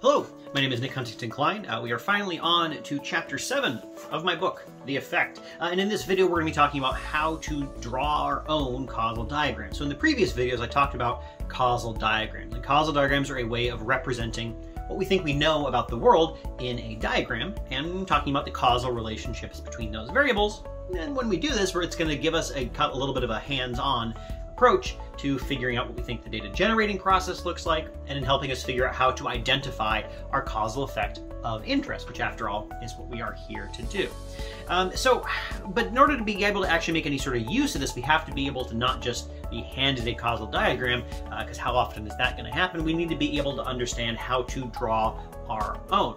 Hello, my name is Nick Huntington Klein. Uh, we are finally on to chapter 7 of my book, The Effect. Uh, and in this video, we're going to be talking about how to draw our own causal diagram. So in the previous videos, I talked about causal diagrams. And causal diagrams are a way of representing what we think we know about the world in a diagram and talking about the causal relationships between those variables. And when we do this, it's going to give us a, a little bit of a hands-on approach to figuring out what we think the data generating process looks like and in helping us figure out how to identify our causal effect of interest, which after all is what we are here to do. Um, so, but in order to be able to actually make any sort of use of this, we have to be able to not just be handed a causal diagram, because uh, how often is that going to happen? We need to be able to understand how to draw our own.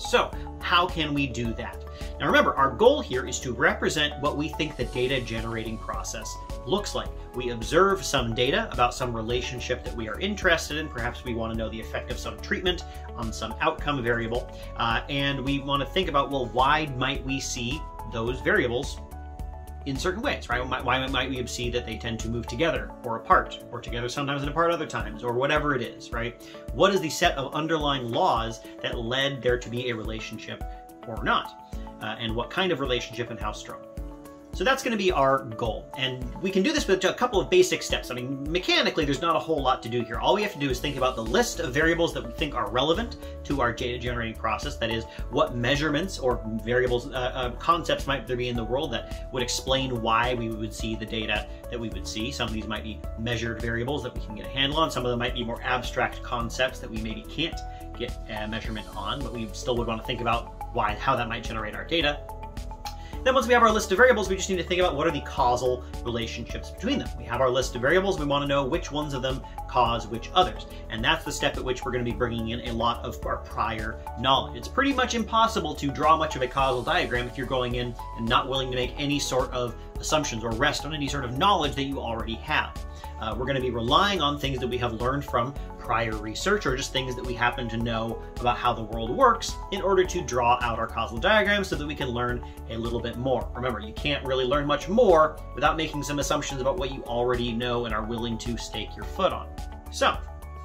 So, how can we do that? Now remember, our goal here is to represent what we think the data generating process looks like. We observe some data about some relationship that we are interested in. Perhaps we want to know the effect of some treatment on some outcome variable. Uh, and we want to think about, well, why might we see those variables in certain ways, right? Why might we see that they tend to move together or apart, or together sometimes and apart other times, or whatever it is, right? What is the set of underlying laws that led there to be a relationship or not? Uh, and what kind of relationship and how strong? So that's going to be our goal. And we can do this with a couple of basic steps. I mean, mechanically, there's not a whole lot to do here. All we have to do is think about the list of variables that we think are relevant to our data generating process. That is, what measurements or variables, uh, uh, concepts might there be in the world that would explain why we would see the data that we would see. Some of these might be measured variables that we can get a handle on. Some of them might be more abstract concepts that we maybe can't get a measurement on, but we still would want to think about why, how that might generate our data. Then once we have our list of variables, we just need to think about what are the causal relationships between them. We have our list of variables, we want to know which ones of them cause which others. And that's the step at which we're going to be bringing in a lot of our prior knowledge. It's pretty much impossible to draw much of a causal diagram if you're going in and not willing to make any sort of assumptions or rest on any sort of knowledge that you already have. Uh, we're going to be relying on things that we have learned from prior research or just things that we happen to know about how the world works in order to draw out our causal diagram so that we can learn a little bit more. Remember, you can't really learn much more without making some assumptions about what you already know and are willing to stake your foot on. So,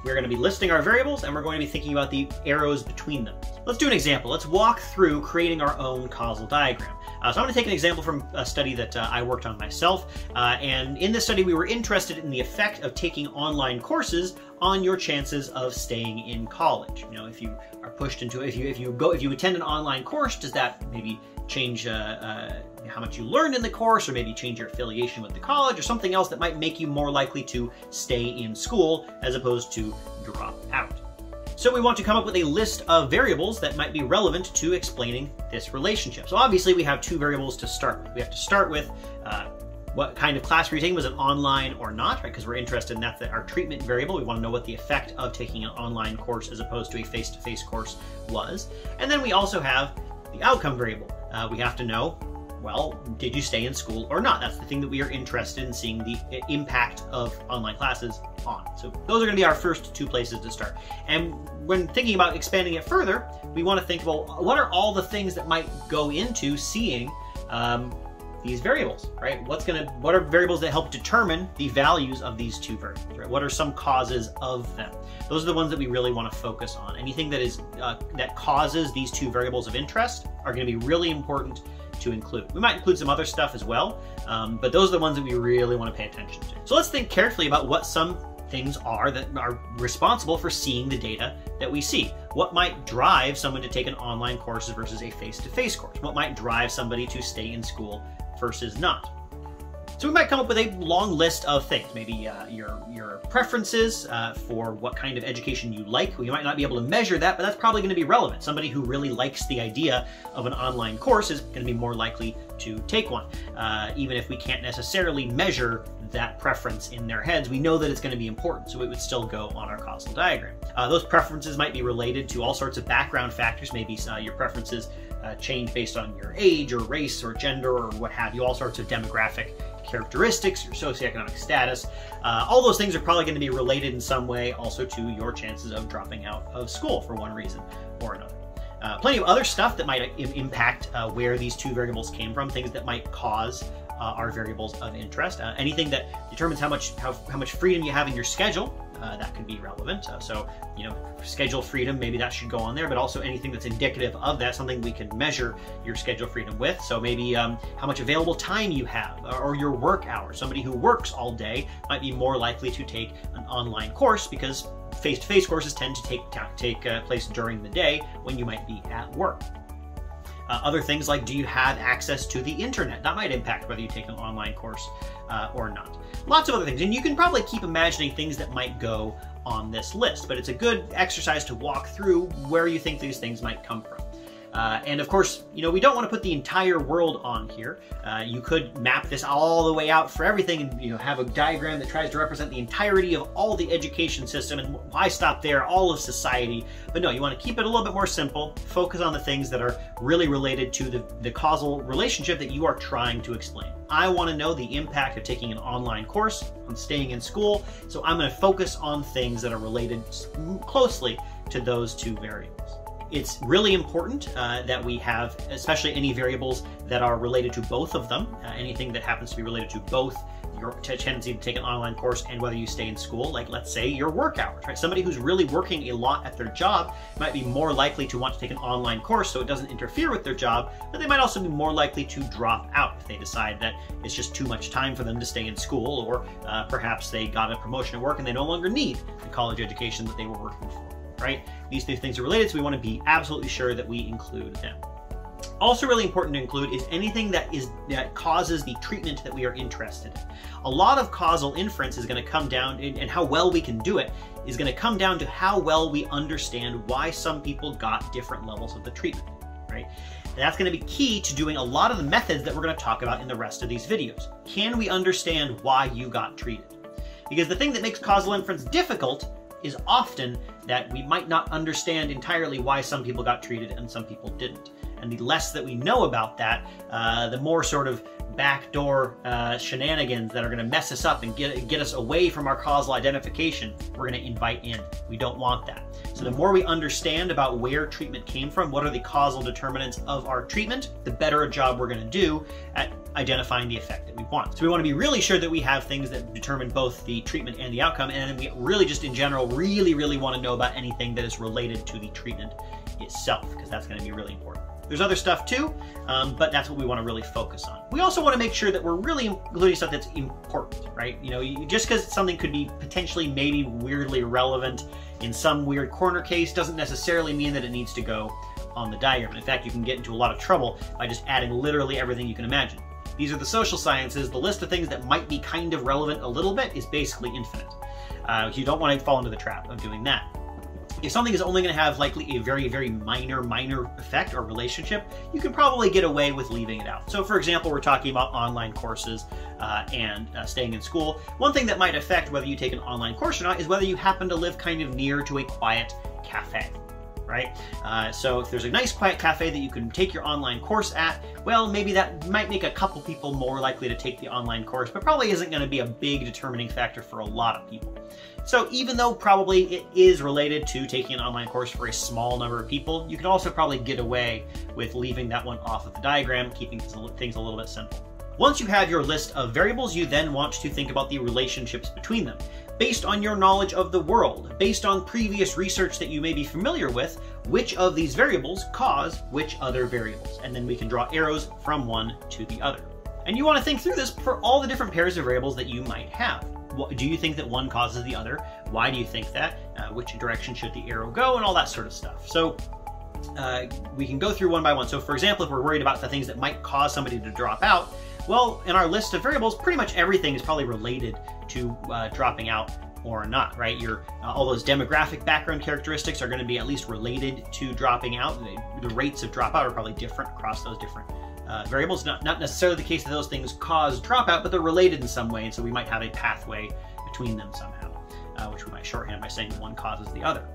we're going to be listing our variables and we're going to be thinking about the arrows between them. Let's do an example. Let's walk through creating our own causal diagram. Uh, so I'm going to take an example from a study that uh, I worked on myself. Uh, and in this study, we were interested in the effect of taking online courses on your chances of staying in college. You know, if you are pushed into, if you if you go, if you attend an online course, does that maybe change uh, uh, how much you learned in the course, or maybe change your affiliation with the college, or something else that might make you more likely to stay in school as opposed to drop out. So we want to come up with a list of variables that might be relevant to explaining this relationship. So obviously we have two variables to start with. We have to start with uh, what kind of class we're taking, was it online or not, right? Because we're interested in that, our treatment variable. We want to know what the effect of taking an online course as opposed to a face-to-face -face course was. And then we also have the outcome variable. Uh, we have to know well, did you stay in school or not? That's the thing that we are interested in seeing the impact of online classes on. So those are going to be our first two places to start. And when thinking about expanding it further, we want to think, well, what are all the things that might go into seeing um, these variables, right? What's gonna, what are variables that help determine the values of these two variables, right? What are some causes of them? Those are the ones that we really want to focus on. Anything that is uh, that causes these two variables of interest are going to be really important to include. We might include some other stuff as well, um, but those are the ones that we really want to pay attention to. So let's think carefully about what some things are that are responsible for seeing the data that we see. What might drive someone to take an online course versus a face-to-face -face course? What might drive somebody to stay in school versus not? So we might come up with a long list of things, maybe uh, your, your preferences uh, for what kind of education you like. We might not be able to measure that, but that's probably going to be relevant. Somebody who really likes the idea of an online course is going to be more likely to take one. Uh, even if we can't necessarily measure that preference in their heads, we know that it's going to be important, so it would still go on our causal diagram. Uh, those preferences might be related to all sorts of background factors, maybe uh, your preferences uh, change based on your age or race or gender or what have you, all sorts of demographic characteristics, your socioeconomic status. Uh, all those things are probably going to be related in some way also to your chances of dropping out of school for one reason or another. Uh, plenty of other stuff that might Im impact uh, where these two variables came from, things that might cause uh, are variables of interest. Uh, anything that determines how much how, how much freedom you have in your schedule uh, that could be relevant. Uh, so, you know, schedule freedom, maybe that should go on there, but also anything that's indicative of that, something we can measure your schedule freedom with. So maybe um, how much available time you have or, or your work hours. Somebody who works all day might be more likely to take an online course because face-to-face -face courses tend to take, take uh, place during the day when you might be at work. Uh, other things like do you have access to the internet? That might impact whether you take an online course uh, or not. Lots of other things, and you can probably keep imagining things that might go on this list, but it's a good exercise to walk through where you think these things might come from. Uh, and of course, you know, we don't want to put the entire world on here. Uh, you could map this all the way out for everything and, you know, have a diagram that tries to represent the entirety of all the education system and why stop there, all of society. But no, you want to keep it a little bit more simple, focus on the things that are really related to the, the causal relationship that you are trying to explain. I want to know the impact of taking an online course on staying in school, so I'm going to focus on things that are related closely to those two variables. It's really important uh, that we have, especially any variables that are related to both of them, uh, anything that happens to be related to both your tendency to take an online course and whether you stay in school, like let's say your work hours, right? Somebody who's really working a lot at their job might be more likely to want to take an online course so it doesn't interfere with their job, but they might also be more likely to drop out if they decide that it's just too much time for them to stay in school or uh, perhaps they got a promotion at work and they no longer need the college education that they were working for right? These two things are related, so we want to be absolutely sure that we include them. Also really important to include is anything that is that causes the treatment that we are interested in. A lot of causal inference is going to come down, and how well we can do it is going to come down to how well we understand why some people got different levels of the treatment, right? And that's going to be key to doing a lot of the methods that we're going to talk about in the rest of these videos. Can we understand why you got treated? Because the thing that makes causal inference difficult is often that we might not understand entirely why some people got treated and some people didn't. And the less that we know about that, uh, the more sort of backdoor uh, shenanigans that are going to mess us up and get, get us away from our causal identification, we're going to invite in. We don't want that. So the more we understand about where treatment came from, what are the causal determinants of our treatment, the better a job we're going to do at identifying the effect that we want. So we want to be really sure that we have things that determine both the treatment and the outcome, and we really just in general really, really want to know about anything that is related to the treatment itself, because that's going to be really important. There's other stuff too, um, but that's what we want to really focus on. We also want to make sure that we're really including stuff that's important, right? You know, just because something could be potentially maybe weirdly relevant in some weird corner case doesn't necessarily mean that it needs to go on the diagram. In fact, you can get into a lot of trouble by just adding literally everything you can imagine. These are the social sciences. The list of things that might be kind of relevant a little bit is basically infinite. Uh, you don't want to fall into the trap of doing that. If something is only going to have likely a very, very minor, minor effect or relationship, you can probably get away with leaving it out. So for example, we're talking about online courses uh, and uh, staying in school. One thing that might affect whether you take an online course or not is whether you happen to live kind of near to a quiet cafe right? Uh, so if there's a nice quiet cafe that you can take your online course at, well, maybe that might make a couple people more likely to take the online course, but probably isn't going to be a big determining factor for a lot of people. So even though probably it is related to taking an online course for a small number of people, you can also probably get away with leaving that one off of the diagram, keeping things a little bit simple. Once you have your list of variables, you then want to think about the relationships between them based on your knowledge of the world, based on previous research that you may be familiar with, which of these variables cause which other variables. And then we can draw arrows from one to the other. And you want to think through this for all the different pairs of variables that you might have. Do you think that one causes the other? Why do you think that? Uh, which direction should the arrow go? And all that sort of stuff. So uh, we can go through one by one. So for example, if we're worried about the things that might cause somebody to drop out, well, in our list of variables, pretty much everything is probably related to uh, dropping out or not, right? Your uh, all those demographic background characteristics are going to be at least related to dropping out. The, the rates of dropout are probably different across those different uh, variables. Not not necessarily the case that those things cause dropout, but they're related in some way, and so we might have a pathway between them somehow, uh, which we might shorthand by saying one causes the other.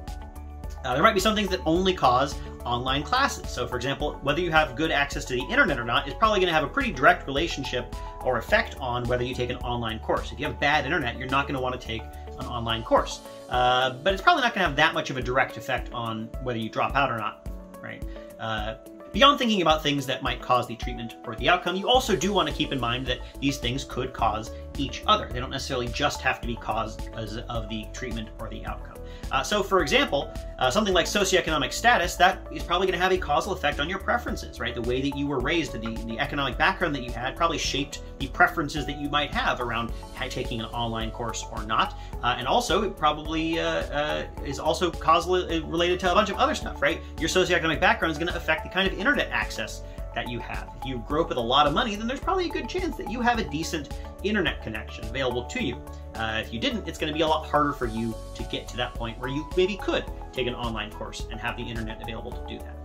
Uh, there might be some things that only cause online classes. So for example, whether you have good access to the internet or not is probably going to have a pretty direct relationship or effect on whether you take an online course. If you have bad internet, you're not going to want to take an online course. Uh, but it's probably not going to have that much of a direct effect on whether you drop out or not, right? Uh, Beyond thinking about things that might cause the treatment or the outcome, you also do want to keep in mind that these things could cause each other. They don't necessarily just have to be caused of the treatment or the outcome. Uh, so, for example, uh, something like socioeconomic status, that is probably going to have a causal effect on your preferences, right? The way that you were raised, the, the economic background that you had probably shaped the preferences that you might have around taking an online course or not. Uh, and also, it probably uh, uh, is also causally uh, related to a bunch of other stuff, right? Your socioeconomic background is going to affect the kind of internet access that you have. If you grow up with a lot of money, then there's probably a good chance that you have a decent internet connection available to you. Uh, if you didn't, it's going to be a lot harder for you to get to that point where you maybe could take an online course and have the internet available to do that.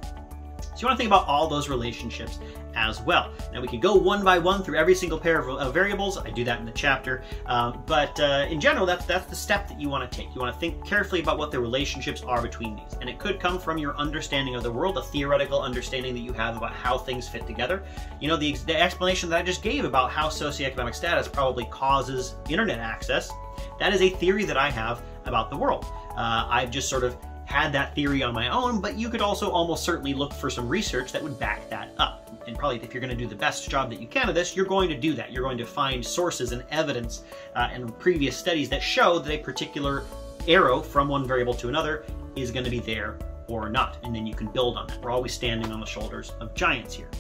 So you want to think about all those relationships as well. Now we could go one by one through every single pair of, of variables. I do that in the chapter. Um, but uh, in general, that's, that's the step that you want to take. You want to think carefully about what the relationships are between these. And it could come from your understanding of the world, a theoretical understanding that you have about how things fit together. You know, the, the explanation that I just gave about how socioeconomic status probably causes internet access, that is a theory that I have about the world. Uh, I've just sort of had that theory on my own, but you could also almost certainly look for some research that would back that up. And probably if you're going to do the best job that you can of this, you're going to do that. You're going to find sources and evidence uh, and previous studies that show that a particular arrow from one variable to another is going to be there or not. And then you can build on that. We're always standing on the shoulders of giants here.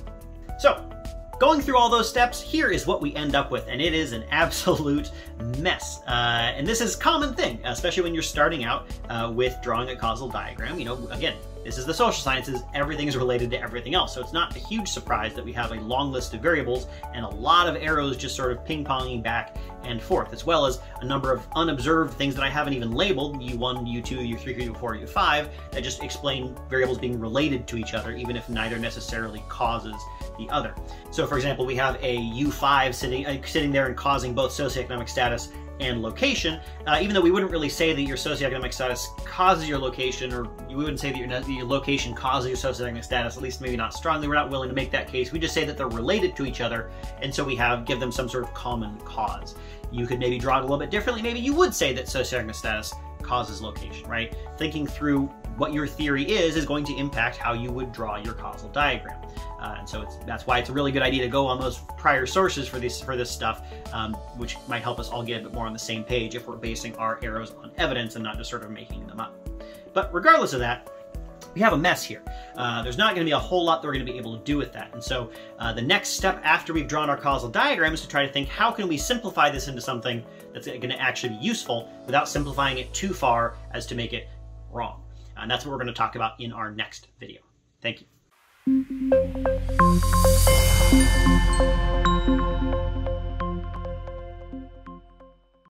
So Going through all those steps, here is what we end up with, and it is an absolute mess. Uh, and this is common thing, especially when you're starting out uh, with drawing a causal diagram. You know, again, this is the social sciences, everything is related to everything else. So it's not a huge surprise that we have a long list of variables and a lot of arrows just sort of ping-ponging back and forth, as well as a number of unobserved things that I haven't even labeled, U1, U2, U3, U4, U5, that just explain variables being related to each other, even if neither necessarily causes the other. So for example, we have a U5 sitting, uh, sitting there and causing both socioeconomic status and location, uh, even though we wouldn't really say that your socioeconomic status causes your location, or we wouldn't say that your, your, location causes your socioeconomic status, at least maybe not strongly. We're not willing to make that case. We just say that they're related to each other, and so we have give them some sort of common cause. You could maybe draw it a little bit differently. Maybe you would say that socioeconomic status causes location, right? Thinking through what your theory is is going to impact how you would draw your causal diagram. Uh, and so that's why it's a really good idea to go on those prior sources for this for this stuff, um, which might help us all get a bit more on the same page if we're basing our arrows on evidence and not just sort of making them up. But regardless of that, we have a mess here. Uh, there's not going to be a whole lot that we're going to be able to do with that. And so uh, the next step after we've drawn our causal diagram is to try to think how can we simplify this into something that's going to actually be useful without simplifying it too far as to make it wrong. Uh, and that's what we're going to talk about in our next video. Thank you.